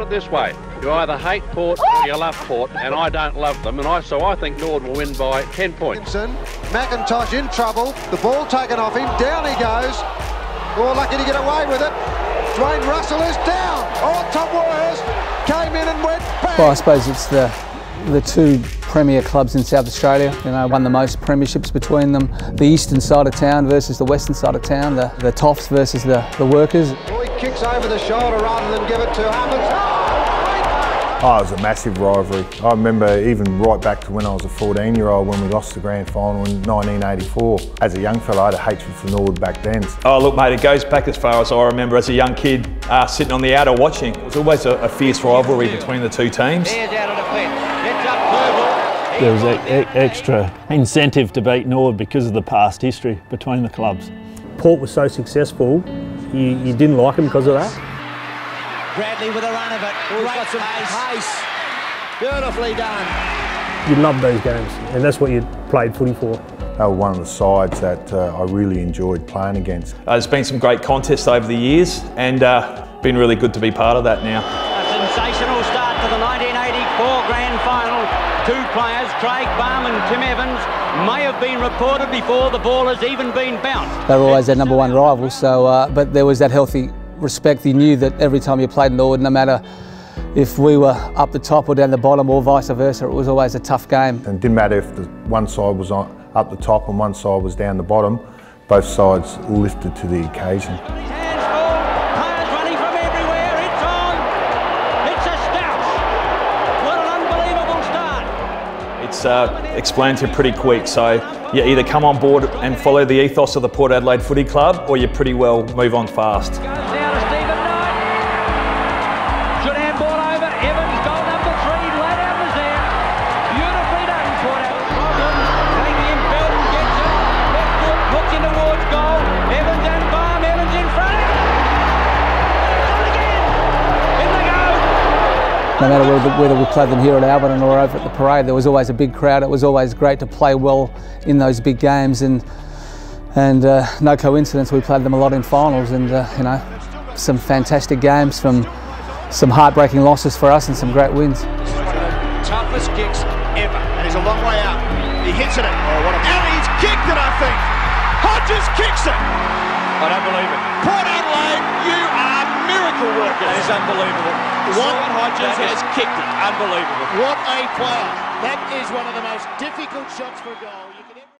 put it this way: you either hate Port or you love Port, and I don't love them, and I so I think Nord will win by 10 points. McIntosh in trouble. The ball taken off him. Down he goes. Oh, lucky to get away with it. Dwayne Russell is down. Oh, Tom Warhurst came in and went bang. Well, I suppose it's the the two premier clubs in South Australia. You know, won the most premierships between them. The eastern side of town versus the western side of town. The the toffs versus the the workers. Oh, he kicks over the shoulder rather than give it to Hummus. Oh, it was a massive rivalry. I remember even right back to when I was a 14 year old when we lost the grand final in 1984. As a young fella, I had a hatred for Norwood back then. Oh, look, mate, it goes back as far as I remember as a young kid uh, sitting on the outer watching. It was always a, a fierce rivalry between the two teams. There was a, a, extra incentive to beat Norwood because of the past history between the clubs. Port was so successful, you, you didn't like them because of that. Bradley with a run of it. Great got some pace. pace. Beautifully done. You love those games, and that's what you played footy for. They were one of the sides that uh, I really enjoyed playing against. Uh, there's been some great contests over the years, and uh, been really good to be part of that now. A sensational start to the 1984 Grand Final. Two players, Craig Barham and Tim Evans, may have been reported before the ball has even been bounced. They were always their number one rivals, so uh, but there was that healthy respect. He knew that every time you played Norwood, no matter if we were up the top or down the bottom or vice versa, it was always a tough game. And it didn't matter if the one side was on, up the top and one side was down the bottom, both sides lifted to the occasion. It's uh, explained to you pretty quick, so you either come on board and follow the ethos of the Port Adelaide Footy Club or you pretty well move on fast. No matter whether, whether we played them here at Alberton or over at the parade, there was always a big crowd. It was always great to play well in those big games, and and uh, no coincidence we played them a lot in finals, and uh, you know some fantastic games from some heartbreaking losses for us and some great wins. Toughest kicks ever, and he's a long way out. He hits it, oh, what a and he's kicked it. I think Hodges kicks it. I don't believe it. Port Adelaide, you are miracle workers. That is unbelievable. What Hodges has kicked it. Unbelievable. What a player. That is one of the most difficult shots for a goal.